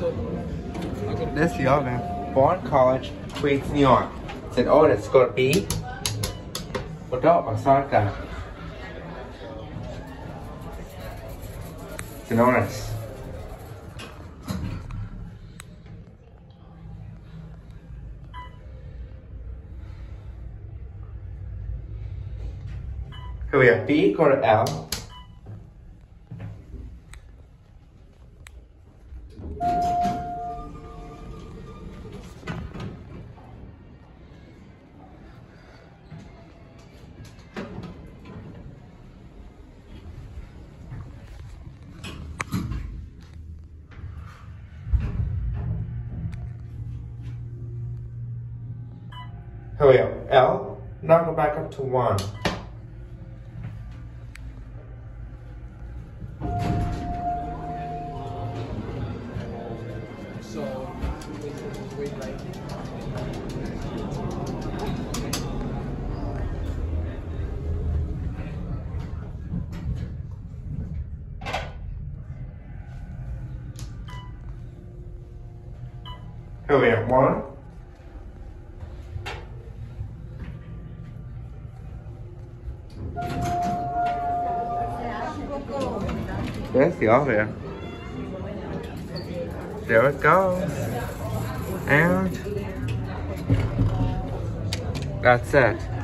This oven. Vaughn College, Queens, New York. Said, oh, it's gonna be. Saw that. It's an honest. Here we have B, go to L. Here we go. L. Now go back up to one. So, wait like Here we go. One. There's the oven. There it goes. And that's it.